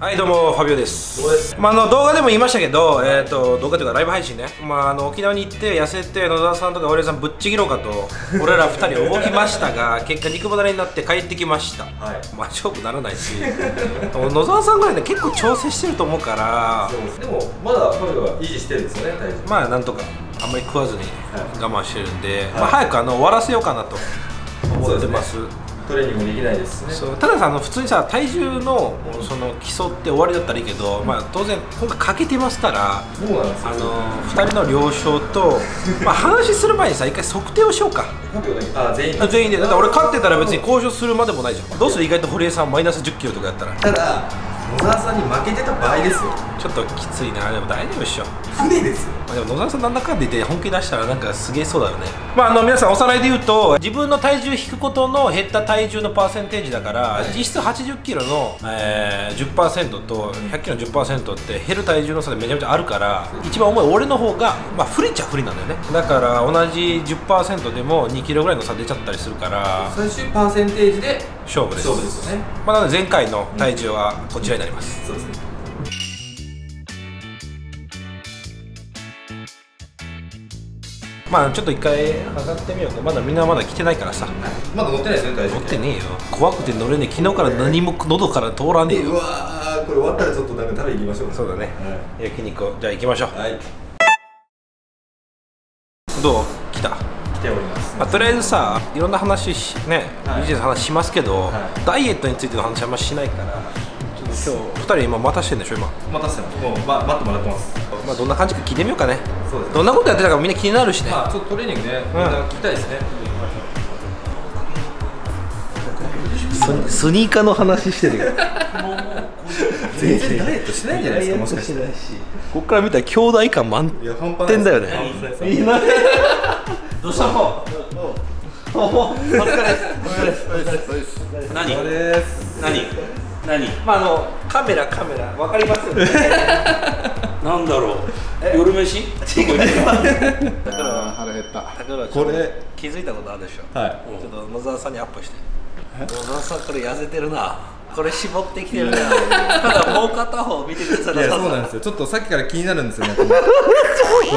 はいどうもファビオです。まあ、あの動画でも言いましたけど、えー、と動画というかライブ配信ね、まあ、あの沖縄に行って痩せて野沢さんとか俺さんぶっちぎろうかと 俺ら2人動きましたが結果肉離れになって帰ってきました、はい。まあ勝負ならないし。野沢さんぐらいね結構調整してると思うから。でもまだファビオは維持してるんですよね体重まあなんとかあんまり食わずにはい。我慢してるんで、い。まあ、早くあの終わらせようかなと思ってますトレーニングもできないですしね。そうたださあの普通にさ体重のその基礎って終わりだったらいいけど、まあ、当然今回かけてますからそうなんですよ。あの2人の了承と、まあ、話する前にさ一回測定をしようか。あ全員あ全員で。だって俺勝ってたら別に交渉するまでもないじゃん。どうする？意外と堀江さんマイナス1 0キロとかやったら。ただ野沢さんに負けてた場合ですよちょっときついな。でも大丈夫っしょ。船ですよ。まあでも野沢さんなんだかんだ言って本気出したらなんかすげえそうだよね。まああの皆さんおさらいで言うと自分の体重引くことの減った体重のパーセンテージだから、実質8 0キロの、えー、10%と1 0 0キロの10%って減る体重の差でめちゃめちゃあるから一番重い俺の方がまあ不利っちゃ不利なんだよね。だから同じ10%でも2キロぐらいの差出ちゃったりするから最終パーセンテージで勝負です。勝負ですよね。まあ、なので前回の体重はこちらになります、そうですねまあちょっと一回測ってみようか。まだみんなまだ来てないからさ。まだ乗ってないですね体重乗ってねえよ。怖くて乗れねえ。昨日から何も喉から通らねえうよわーこれ終わったらちょっとなんか食べに行きましょう。そうだね。は焼肉を。じゃあ行きましょう。い、はい、どう？来た、来ております。まあ、とりあえずさいろんな話しねはい。ビジネスの話しますけど、はい。ダイエットについての話あんましないから今日。2人今待たしてんでしょ今、待たせてます。もう、ま、待ってもらってます。まあ、どんな感じか聞いてみようかね。そうですどんなことやってたかみんな気になるしね、まあちょっとトレーニングね、みんな聞きたいですね。ススニーカーの話してるよ。全然ダイエットしてないんじゃないですかもしかして。こっから見たら兄弟感満点だよね。いいなどうしたの？お疲れですお疲れです何そうです何何まああのカメラカメラわかりますよね。なんだろう。夜飯？どこ行った。だから腹減ったこれ。気づいたことあるでしょ。はい。ちょっと野沢さんにアップして。野沢さんこれ痩せてるな。これ絞ってきてるな。ただもう片方見てくださいそうなんですよ。ちょっとさっきから気になるんですよねこのこ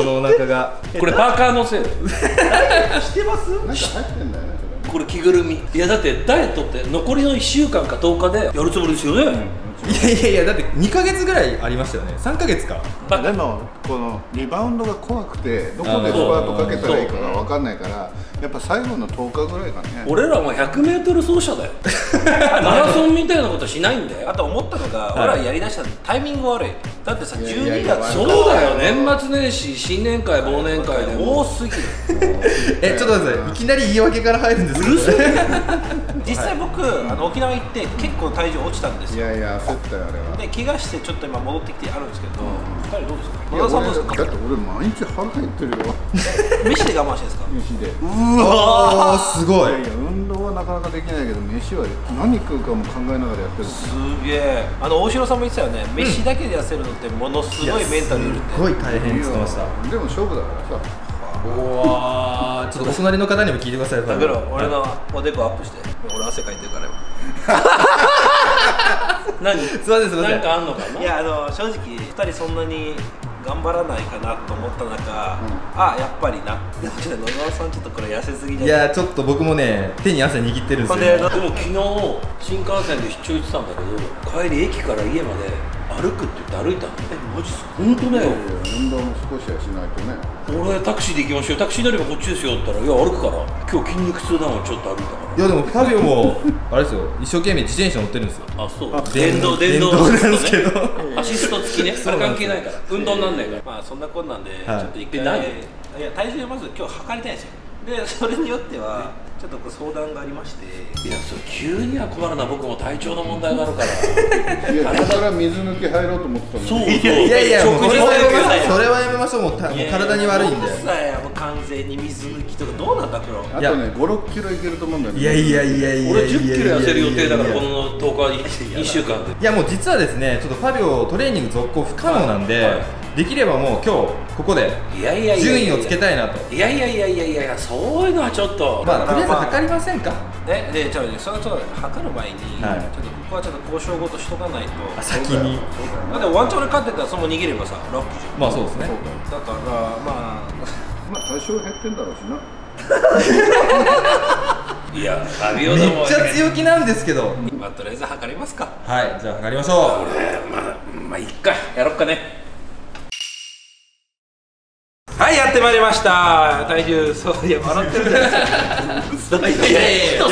のお腹が。これパーカーのせい してます？なんか入ってんだよねこれ着ぐるみ。いやだってダイエットって残りの1週間か10日でやるつもりですよね、いやいやいやだって2ヶ月ぐらいありましたよね。3ヶ月か。でもこのリバウンドが怖くてどこでスパートかけたらいいかが分かんないからやっぱ最後の10日ぐらいがね。俺らも 100m 走者だよ。マラソンみたいなことしないんだよ。あと思ったのが、俺らやりだしたタイミング悪い。だってさいやいやい12や月。そうだよ年末年始新年会忘年会でも。多すぎる。えちょっと待ってください。いきなり言い訳から入るんですけど。実際僕あの沖縄行って結構体重落ちたんですよ。いやいや焦ったよあれは。で怪我してちょっと今戻ってきてあるんですけど、二人どうですか？いや野田さんどうですか？俺だって俺毎日腹減ってるよ。飯で我慢してるんですか？飯で。うわーすごい。いやいや運動はなかなかできないけど飯は何食うかも考えながらやってる。すげえ。あの大城さんも言ってたよね。飯だけで痩せるのってものすごいメンタルいるって。すごい大変って言ってました。でも勝負だからさうわーちょっとお隣の方にも聞いてくださいだから俺のおでこアップして。俺汗かいてるから 何？すいませんすいません。なんかあんのかな？いやあの正直2人そんなに頑張らないかなと思った中、あやっぱりな。でもちょっと野沢さんちょっとこれ痩せすぎじゃない？いやちょっと僕もね手に汗握ってるんですよ、ね、でも昨日新幹線で出張行ってたんだけど帰り駅から家まで歩くって言って歩いたの？えマジっすか？本当だよ。運動も少しはしないとね。俺タクシーで行きましょう。タクシー乗り場こっちですよって言ったら「いや歩くから。今日筋肉痛なのにちょっと歩いたから。いやでもファビオもあれですよ。一生懸命自転車乗ってるんですよ」あそう。電電動電動電動なんですけど。アシスト付きね。それ関係ないから。運動になんないから。まあそんなこんなんで、はい。ちょっと一回。で何？いや体重まず今日測りたいんですよでそれによってはちょっとこう相談がありまして。いやそれ急には困るな僕も体調の問題があるから。いやだから水抜き入ろうと思ってたのそうにそう。いやいやもうそ食事れはやそれはやめましょう。もうたもう体に悪いんで。さやもう完全に水抜きとかどうなんだ黒。あとね56キロいけると思うんだよね。いやいやいやいや俺1 0キロ痩せる予定だからこいの10日に2週間で。やもう実はですねちょっとファビオトレーニング続行不可能なんで、はい。できればもう今日ここでいやいやいやいや順位をつけたいなと。いやいやいやいやいやいやそういうのはちょっと。まあとりあえず測りませんか？ねでじゃあそれちょっと測る前に、はい。ちょっとここはちょっと交渉ごとしとかないと。先に。だってワンチャン俺勝ってたらその逃げればさラッキーじまあそうですね。ゃんだからまあ まあ多少減ってんだろうしな。いやファビオめっちゃ強気なんですけど。まあとりあえず測りますか。はいじゃあ測りましょえーまあまあいっか。やろっかねはいやってまいりました。体重そういや笑ってるじゃないですか。いやいやいや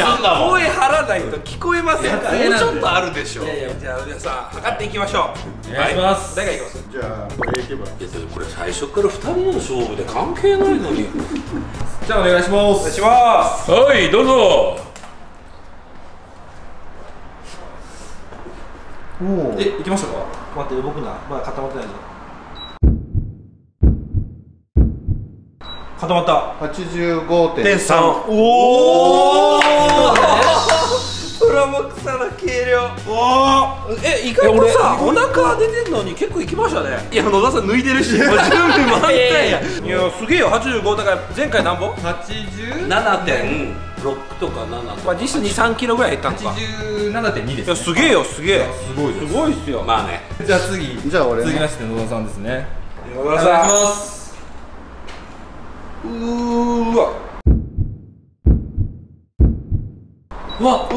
声張らないと聞こえませんから。いやもうちょっとあるでしょ。いやいやじゃあ皆さん測っていきましょう。お願いします。はい誰がいきます。じゃあこれいけば。いやこれ最初から2人の勝負で関係ないのに。うじゃあお願いします。お願いしますはいどうぞ。え行きましたか？待って動くなまだ固まってないぞ固まった。八十五点3おおプロボクサーの計量。おおえ意外とさお腹出てんのに結構いきましたね。いや野田さん脱いでるし。もう準備満点やいやすげえよ。85だから前回なんぼ80 7.6とか7まあ実質23キロぐらい減ったのか。87.2ですいやすげえよすげえ。すごいですすごいっすよ。まあね。じゃあ次。じゃあ俺ね。続きまして野田さんですね。野お願いしますうーわ。うわ。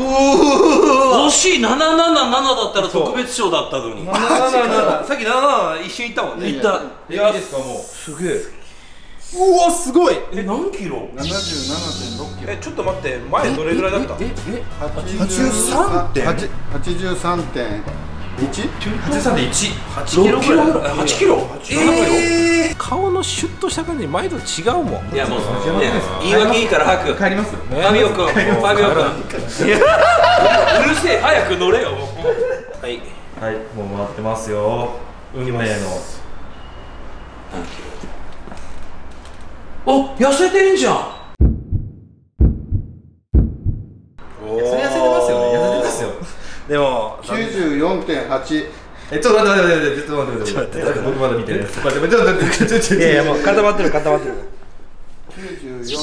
惜しい。777だったら特別賞だったのに。さっき77一瞬いったもんね。いったいいですかもうすげえ。うわすごい。え何キロ？七十七点六キロ。え。ちょっと待って前どれぐらいだった？ええ83点？八八十三点一？83.1 8キロぐらい。8キロえー、顔のシュッとした感じ毎度違うもん。いやもうね言い訳いいから早く。帰ります。ファビオ君ファビオ君うるせえ早く乗れよ。はい。はいもう回ってますよ。運命の。お痩せてんじゃん八。えちょっと待って待って待ってちょっと待って待って待って。僕まだ見てないです。待ってちょっと待ってちょっと待って。いやいやもう固まってる固まってる。九十四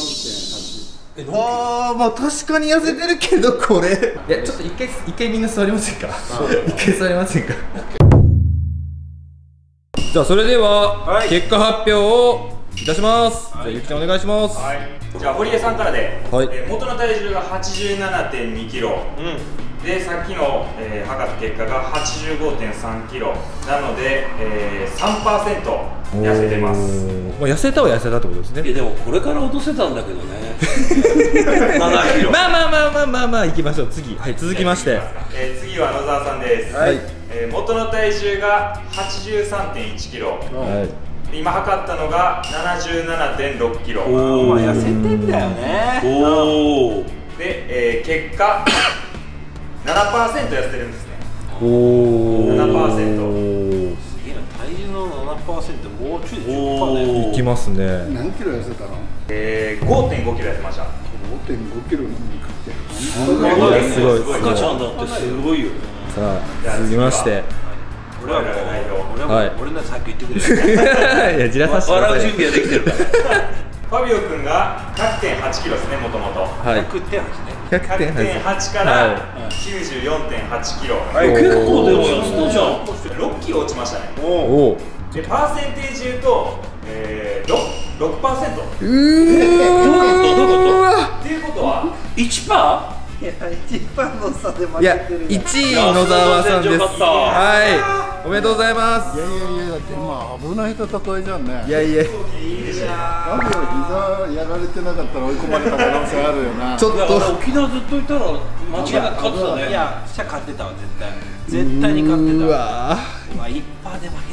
点八。あーまあ確かに痩せてるけどこれ。いやちょっと一回一回みんな座りませんか？一回座りませんか？じゃあそれでは、結果発表をいたします、はい、じゃあゆきちゃんお願いします、はい、じゃあ堀江さんからで、はい。えー、元の体重が8 7 2キロ、うん。でさっきの、えー測った結果が85.3キロ。なので、えー、3%痩せてます。まあ、痩せたは痩せたってことですね。いやでもこれから落とせたんだけどね。7キロ。まあまあまあまあまあまあ行きましょう。次。はい続きまして。えー次は野沢さんです、はい。えー元の体重が83.1キロ。はい。今測ったのが77.6キロ。まあ痩せてんだよね。おおで、えー結果7%痩せてるんですね。おお7%すげえな体重の7%もうちょいでお10%だよー。いきますね。何キロ痩せたの？えー、5.5キロ痩せました。五点五キロの肉って。すごいすごい赤ちゃんだってすごいよさあ続きまして。俺はもう俺はもう、はい。俺のやつ早く言ってくれ。いやじらさせてください。笑う準備はできてるから。ファビオ君が100.8キロですねもともと。はい。100点8ね100.8 100.8から94.8キロ、はい結構でも痩せたじゃん6キロ落ちましたね。おおでパーセンテージ言うと、えー、6%, 6%うーわっていうことは1パいや一番の差で負いや1位野沢さんです。はい。おめでとうございます。いやいやいやでも危ない戦いじゃんね。いやいや。なんで膝やられてなかったら追い込まれた可能性あるよな。ちょっと。沖縄ずっといたら間違いなく勝ってたねいやしゃ勝ってたわ絶対。絶対に勝ってたうわまあ一パーで負け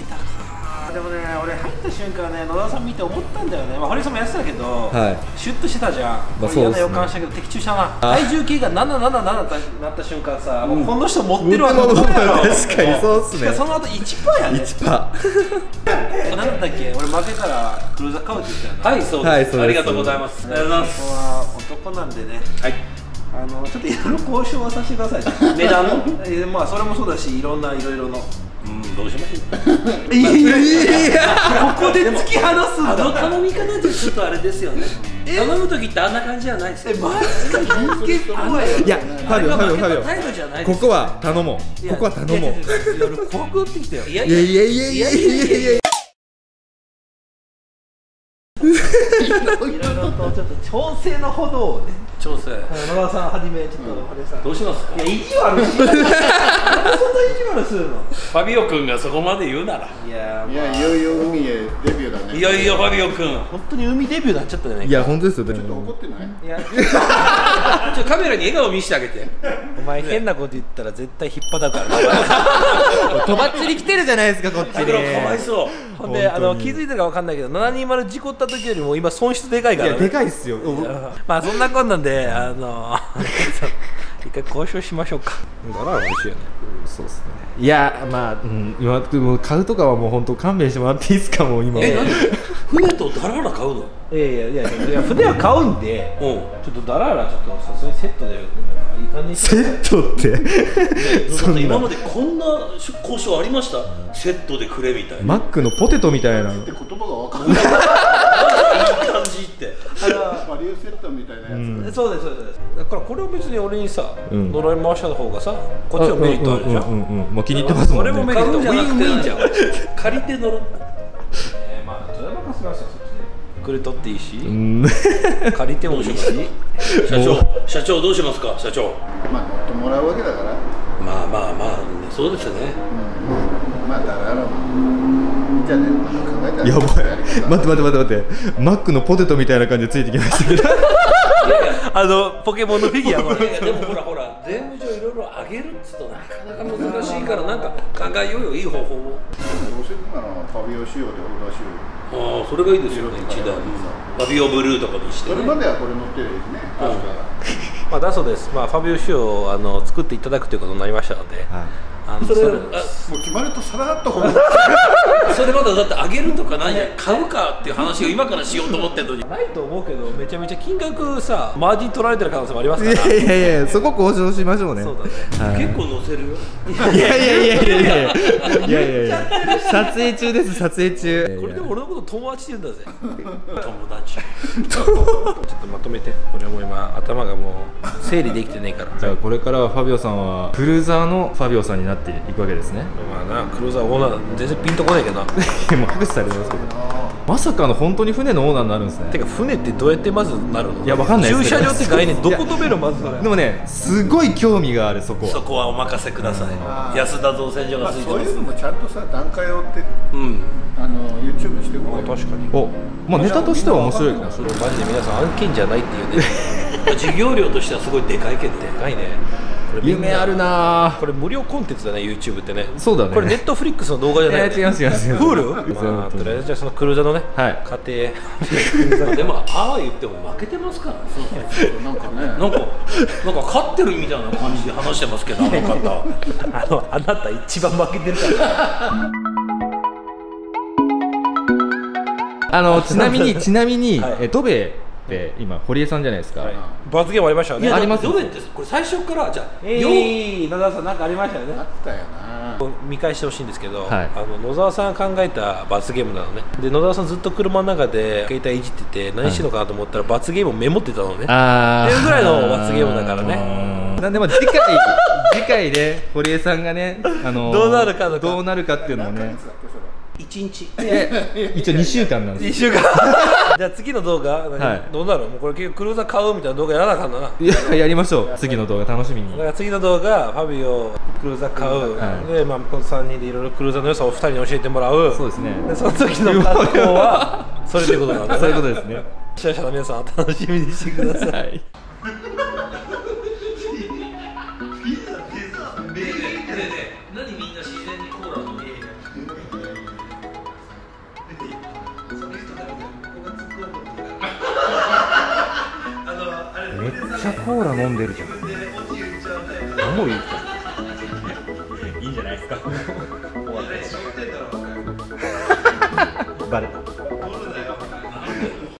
でもね俺入った瞬間ね野田さん見て思ったんだよね。まあ堀江さんもやってたけど、はい。シュッとしてたじゃん、まあそうっすね。予感したけど的中したな。あ。体重計が777なった瞬間さ、もうこの人持ってるわ持ってるわと思ったやろ確かにそうっすね。しかもその後1パーやね1パ何 だったっけ俺負けたらクルーザー買うって言ったよな。はいそうです,、はいそうです。ありがとうございます。ありがとうございます。ここは男なんでね。はい。あのちょっといろいろ交渉はさせてください。値段？のまあそれもそうだしいろんないろいろの。うんどうしましょう。いやいやいや。ここで突き放すんあのだ頼み方ってちょっとあれですよね。頼む時ってあんな感じじゃないですよ。えマジか人間怖いいやファビオファビオファビオここは頼もうここは頼もういやいやいや俺怖くなってきたよいやいやいやいやいやいやいやいやいろいろとちょっと調整のほどをね。調整。野川さんはじめちょっと堀江さんどうしますか？いや意地悪しそんな意地悪するの。ファビオ君がそこまで言うなら。いやいやいよいよ海へデビューだね。いよいよファビオ君。本当に海デビューになっちゃったじゃないいや本当ですよでちょっとも怒ってない？いや。ちょカメラに笑顔見せてあげて。お前変なこと言ったら絶対引っ張たからとばっちり来てるじゃないですかこっちに。桜かわいそう。ほんであの気づいたかわかんないけど720事故った時よりも今損失でかいから、ね、いやでかいっすよ。まあそんなこんなんであの 一回交渉しましょうか。だから美味しいよね。そうですね。いやまあ、うん、今もう買うとかはもう本当勘弁してもらっていいですかもう今。え何船とダララ買うの？いやいやいやいや船は買うんでうん。ちょっとダラーラちょっとさすがにセットでなんかいい感じに。セットって？だって今までこんな交渉ありました？セットでくれみたいな。マックのポテトみたいなって言葉がわかん。ないいい感じって。バリューセットみたいなやつ、そうですそうですそうです。だからこれを別に俺にさ、うん。呪い回した方がさこっちのメリットあるじゃん、うんうんうんうんまあ気に入ってますもんね。俺もメリット買うんじゃなくてウィンウィンじゃん。借りてあどれ任せますよそっちでこれ取っていいし、うん。借りてもいいし？社長社長どうしますか？社長。まあ乗ってもらうわけだから、まあまあまあそうですね。まあだからじゃね考えたらやばい。待って待って待って待って。マックのポテトみたいな感じでついてきました。けどあのポケモンのフィギュアこれいやでもほらほら税務上いろいろ上げるっつうとなかなか難しいからなんか考えようよ。いい方法を。どうせならファビオ仕様でオーダーしようよああそれがいいですよね一台ファビオブルーとかにしてそれねまではこれ乗ってるよね確か。まあだそうです。まあファビオ仕様をあの作っていただくということになりましたので、あのそれあそれ。もう決まるとさらっとほん それまだだって上げるとか何や買うかっていう話を今からしようと思ってんのに。ないと思うけどめちゃめちゃ金額さマージン取られてる可能性もありますいから。やいやいやそこ交渉しましょうね。そうだね。はい。結構乗せるよ。いやいやいやいやいや。いやいやいや。いや撮影中です撮影中。これでも俺のこと友達って言うんだぜ。友達。ちょっとまとめて。俺も今頭がもう整理できてねえから。じゃあこれからはファビオさんはクルーザーのファビオさんになっていくわけですね。まあなクルーザーオーナー全然ピンとこないけどな。もう拍手されてますけど。まさかの本当に船のオーナーになるんですね。てか船ってどうやってまずなるの？いやわかんない駐車場って概念どこ止めるまずそれ。でもねすごい興味があるそこ。そこはお任せください。安田造船所まあがついてます。そういうのもちゃんとさ段階を追ってうん。あの YouTube にしてこうよ確かに。おまあネタとしては面白いかもしそれマジで皆さん案件じゃないっていうね。事業量としてはすごいでかいけどねでかいね夢あるな。これ無料コンテンツだね YouTube ってね。そうだね。これネットフリックスの動画じゃない。えー違います違います違いますフールまあとりあえずじゃあそのクルーザーのねはい。家庭。でもああ言っても負けてますからね。なんかね。なんかなんか勝ってるみたいな感じで話してますけどあの方。あのあなた一番負けてるから。あのちなみにちなみに、はい。えドベって今堀江さんじゃないですか、罰ゲームありましたよね。ありますどうやってこれ最初からじゃあ、え野沢さんなんかありましたよね。あったよな。見返してほしいんですけど、はい。あの野沢さんが考えた罰ゲームなのね。で野沢さんずっと車の中で携帯いじってて何してるのかなと思ったら罰ゲームをメモってたのね、あっていうぐらいの罰ゲームだからね。なんでまあ次回次回で堀江さんがね、あのーどうなるかとか。どうなるかっていうのをね一日。一応2週間なんです。よ一週間。じゃあ次の動画、何？はい。どうなる？もうこれ結局クルーザー買うみたいな動画やらなあかんだな？いややりましょう。次の動画楽しみに。だから次の動画ファビオクルーザー買う、はい。で、まあ、この3人でいろいろクルーザーの良さを2人に教えてもらう。そうですね。でその時の格好はそれってことなんですそういうことですね。視聴者の皆さんお楽しみにしてください。はい